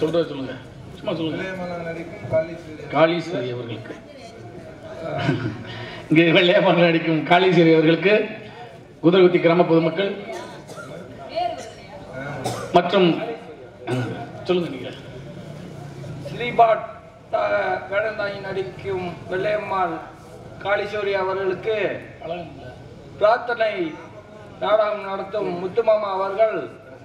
சொல்றது சொல்லுங்க. சும்மா சொல்லுங்க. வெள்ளையம்மாள் நடிக்கும் காளீஸ்வரி அவர்களுக்கு. இங்கே வெள்ளையம்மன் நடிக்கும் காளீஸ்வரி அவர்களுக்கு. குதிரகுத்தி கிராம பொதுமக்கள். மற்றும் சொல்லுங்க நீங்க. ஸ்ரீபாட் கடந்தாய் நடிக்கும் வெள்ளையம்மாள் காளீஸ்வரி அவர்களுக்கு பிரார்த்தனை நாடகம் நடத்தும் முத்துமாமா அவர்கள்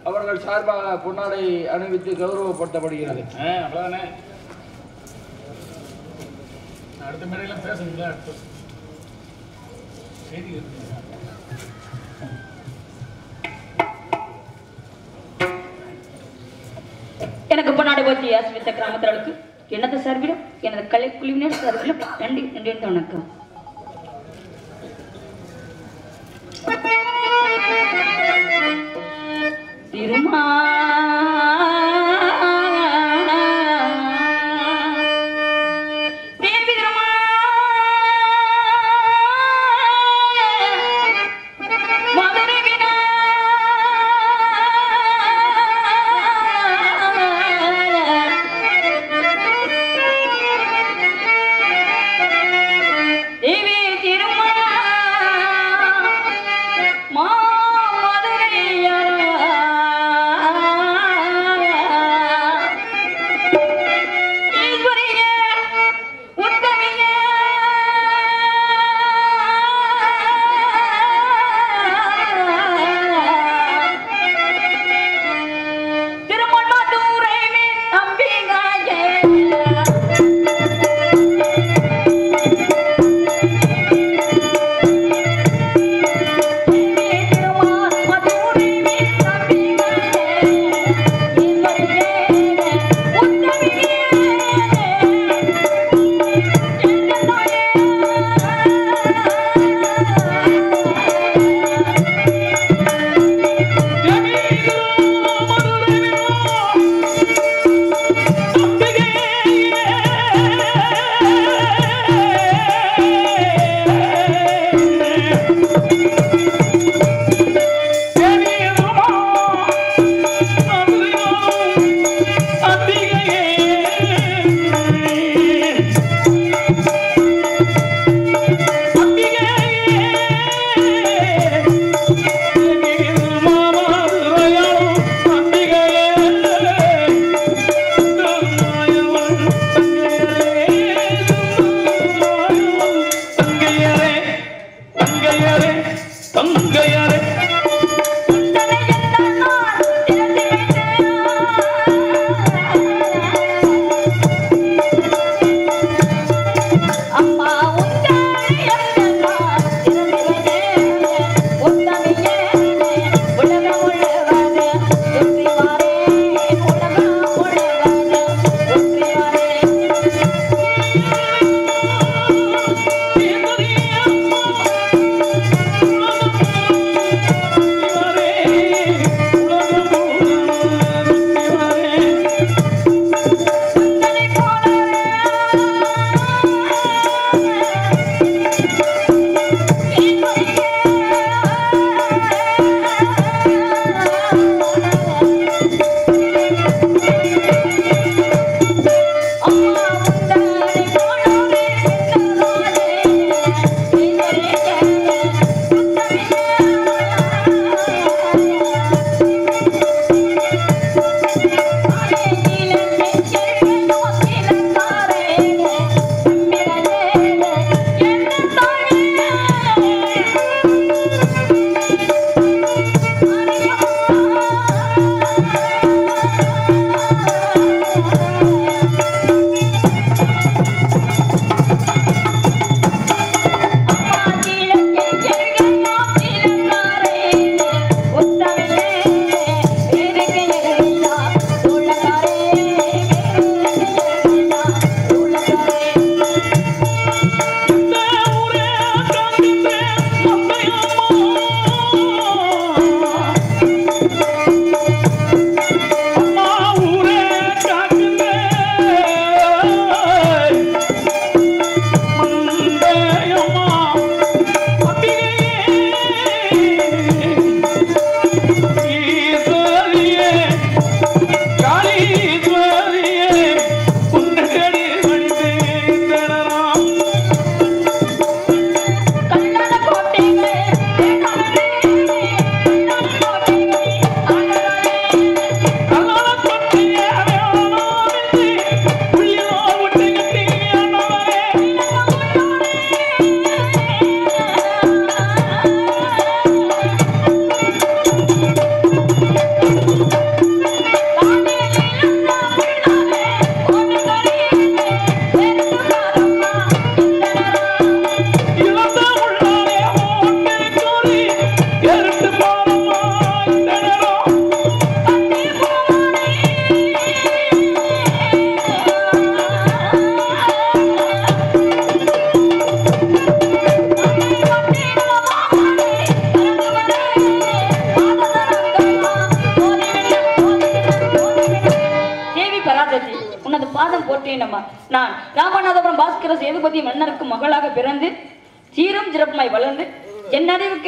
அவர்கள் சார்பாக பொன்னாடை அணிவித்து கௌரவப்படுத்தப்படுகிறது. ஆ, அவ்வளவுதானே? அடுத்த மேடையில பேசுங்க அடுத்த. செய்தி. எனக்கு பொன்னாடி போச்சு ஆசிரியத்த கிராமத்தினருக்கு எனது சார்பிலும் எனது கலை குழுவினர் சார்பிலும் நன்றி நன்றி வணக்கம். திருமா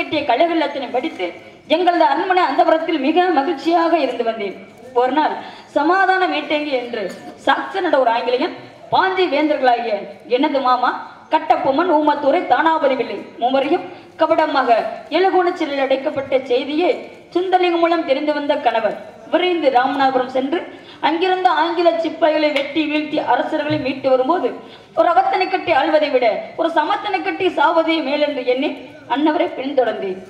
கட்டிய கழகல்லத்தினை படித்து எங்களது அரண்மனை அந்தபுரத்தில் மிக மகிழ்ச்சியாக இருந்து வந்தேன். ஒரு நாள் சமாதான மீட்டேங்கி என்று சாக்சனோட ஒரு ஆங்கிலேயன் பாஞ்சி வேந்தர்களாகிய எனது மாமா கட்டப்பொம்மன் ஊமத்தூரை தானாபதிவில்லை மூவரையும் கபடமாக எழுகோண சிறையில் அடைக்கப்பட்ட செய்தியை சுந்தலிங்கம் மூலம் தெரிந்து வந்த கணவர் விரைந்து ராமநாதபுரம் சென்று அங்கிருந்த ஆங்கில சிப்பாய்களை வெட்டி வீழ்த்தி அரசர்களை மீட்டு வரும்போது ஒரு அவத்தனை கட்டி ஆழ்வதை விட ஒரு சமத்தனை கட்டி சாவதே மேலென்று எண்ணி அன்னவரை பின்தொடர்ந்தேன்.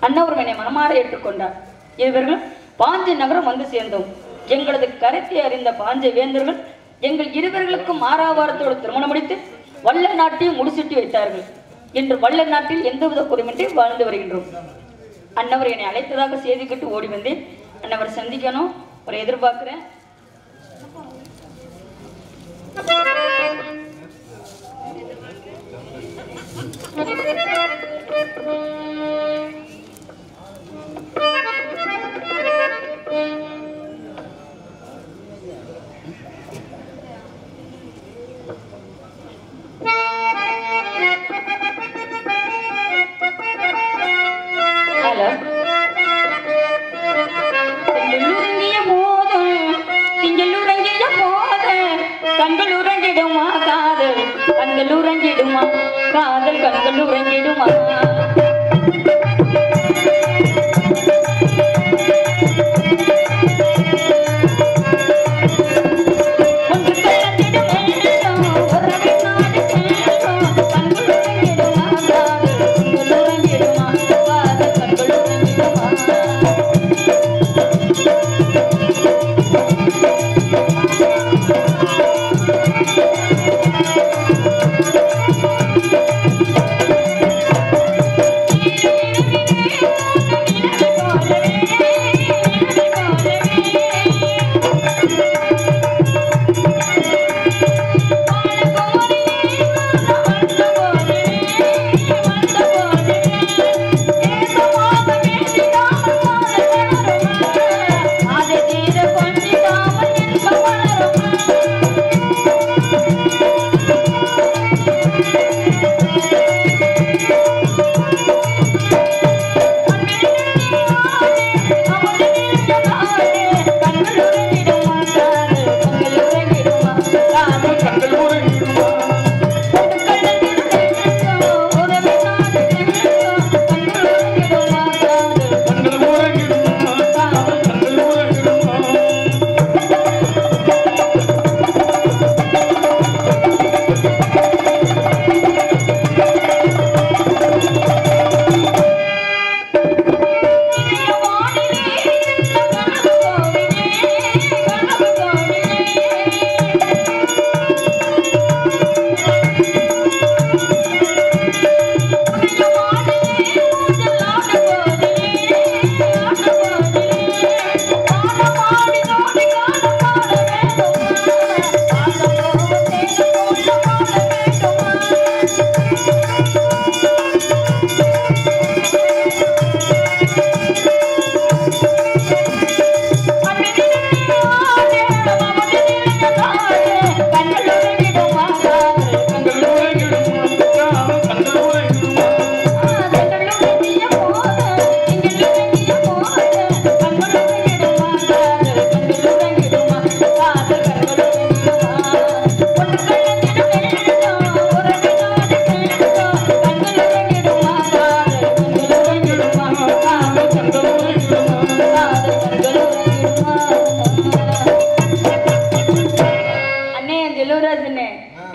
அன்னவரும் என்னை மனமாற ஏற்றுக்கொண்டார். இவர்கள் பாஞ்சை நகரம் வந்து சேர்ந்தோம். எங்களது கருத்தை அறிந்த பாஞ்சை வேந்தர்கள் எங்கள் இருவர்களுக்கும் ஆறாவாரத்தோடு திருமணம் முடித்து வல்ல நாட்டையும் முடிசூட்டி வைத்தார்கள். இன்று வல்ல நாட்டில் எந்தவித குறைமின்றி வாழ்ந்து வருகின்றோம். அன்னவர் என்னை அழைத்ததாக செய்தி கேட்டு ஓடி வந்தேன். அன்னவர் சந்திக்கணும். ஒரு எதிர்பார்க்கிறேன். ஹலோ. உறங்கிடுமா காதல் திங்கள் கண்கள் உறங்கிடுமா காதல் கண்கள் உறங்கிடுமா காதல் கண்கள் உறங்கிடுமா ஒன்று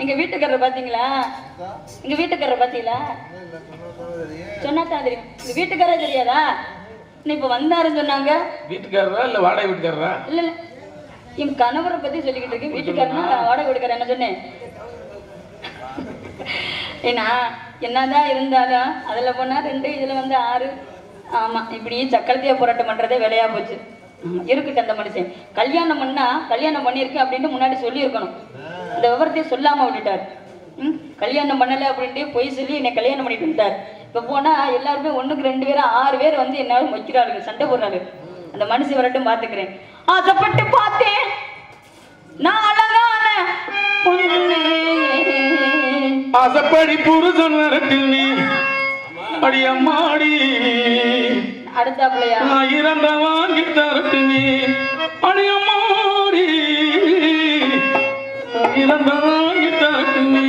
எங்க வீட்டுக்காரர் பாத்தீங்களா? எங்க வீட்டுக்காரர் பாத்தீங்களா? சொன்னா தான் தெரியும். எங்க வீட்டுக்காரர் தெரியாதா? நீ இப்ப வந்தாருன்னு சொன்னாங்க. வீட்டுக்காரரா இல்ல வாடகை வீட்டுக்காரரா? இல்ல இல்ல. என் கணவரை பத்தி சொல்லிக்கிட்டு இருக்கேன். வீட்டுக்காரனா வாடகை வீட்டுக்காரர் என்ன சொன்னேன்? ஏன்னா என்னதான் இருந்தாலும் அதுல போனா ரெண்டு இதுல வந்து ஆறு. ஆமா இப்படி சக்கரத்தைய போராட்டம் பண்றதே வேலையா போச்சு. இருக்கட்டும் அந்த மனுஷன் கல்யாணம் பண்ணா கல்யாணம் பண்ணியிருக்கேன் அப்படின்ட்டு முன்னாடி சொல்லியிருக்கணும். அந்த விவரத்தையும் சொல்லாமல் விட்டுட்டார். ம் கல்யாணம் பண்ணலை அப்படின்ட்டு பொய் சொல்லி என்னை கல்யாணம் பண்ணிட்டு இருந்தார் இப்போ போனால் எல்லாருமே ஒன்றுக்கு ரெண்டு பேரும் ஆறு பேர் வந்து என்னால் வைக்கிறாளுங்க சண்டை போடுறாங்க அந்த மனுஷன் வரட்டும் பார்த்துக்கிறேன் ஆசைப்பட்டு பார்த்தேன். நான் அழகான ஆசைப்படி புருஷன் வரட்டு நீ அடியம்மாடி. அடுத்தாப்புலையா? நான் இறந்த வாங்கி தரட்டுமே அடி இறந்த வாங்கி தரட்டுமே